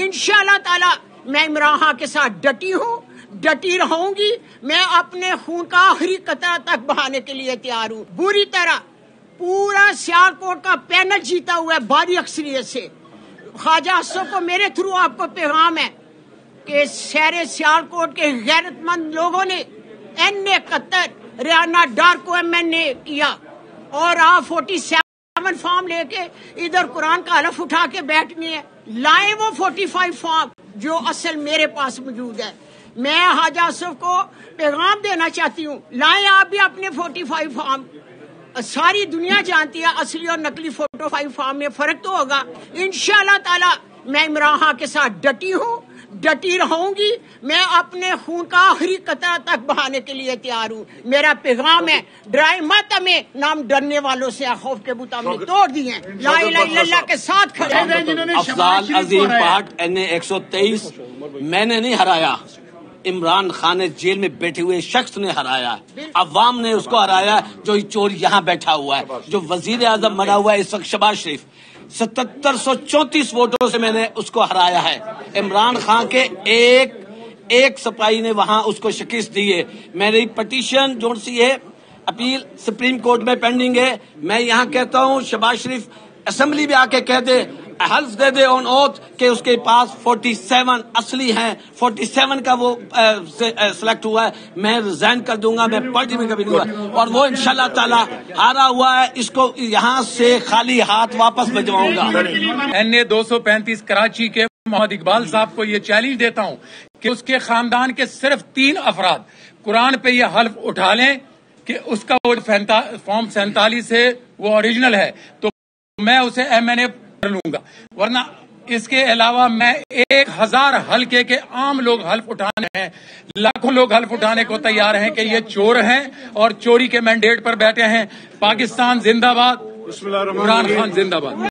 इंशाल्लाह ताला मैं इमरान खान के साथ डटी हूँ, डटी रहूँगी। मैं अपने खून का आखिरी कतरा तक बहाने के लिए तैयार हूँ। बुरी तरह पूरा सियालकोट का पैनल जीता हुआ है भारी अक्सरियत से। ख्वाजा असफ को मेरे थ्रू आपको पैगाम है कि शहर सियालकोट के गैरतमंद लोगों ने एन इकहत्तर रियाना डार को एम एन ए किया और आप फोर्टी फॉर्म लेके इधर कुरान का हलफ उठा के बैठनी है। लाए वो फोर्टी फाइव फॉर्म जो असल मेरे पास मौजूद है। मैं हाजा असफ को पैगाम देना चाहती हूँ। लाए आप भी अपने फोर्टी फाइव फॉर्म सारी दुनिया जानती है असली और नकली फ़ोटो फाइव फॉर्म में फ़र्क तो होगा। ताला मैं इमरान के साथ डटी हूँ। डटी रहूँगी मैं अपने खून का आखिरी कतरा तक बहाने के लिए तैयार हूँ। मेरा पैगाम है डराए मत में नाम डरने वालों से खौफ के बुत हमने तोड़ दिए ला के साथ खड़े अजीम पाठ एन ए एक सौ तेईस। मैंने नहीं हराया। इमरान खान ने जेल में बैठे हुए शख्स ने हराया। अवाम ने उसको हराया जो चोर यहाँ बैठा हुआ है जो वज़ीर आज़म मरा हुआ है इस वक्त शबाज शरीफ। सतहत्तर सौ चौतीस वोटों से मैंने उसको हराया है। इमरान खान के एक एक सपाही ने वहाँ उसको शिकस्त दी है। मेरी पटिशन जो सी है अपील सुप्रीम कोर्ट में पेंडिंग है। मैं यहाँ कहता हूँ शबाज शरीफ असेंबली में आके कह दे हल्फ दे दे ऑन ओथ कि उसके पास 47 असली हैं। 47 का वो सिलेक्ट हुआ है। मैं रिजाइन कर दूँगा, मैं पार्टी में कभी नहीं हुआ और वो इंशाल्लाह ताला हारा हुआ है, इसको यहाँ से खाली हाथ वापस भिजवाऊँगा। एन ए दो कराची के मोहम्मद इकबाल साहब को ये चैलेंज देता हूँ कि उसके खानदान के सिर्फ़ तीन अफराद, कुरान पे ये हल्फ उठा लें कि उसका वो फॉर्म सैंतालीस है, वो ओरिजिनल है। तो मैं उसे एम एन ए लूँगा। वरना इसके अलावा मैं एक हज़ार हल्के के आम लोग हल्फ उठाने हैं लाखों लोग हल्फ उठाने को तैयार हैं कि ये चोर हैं और चोरी के मैंडेट पर बैठे हैं। पाकिस्तान जिंदाबाद इमरान खान जिंदाबाद।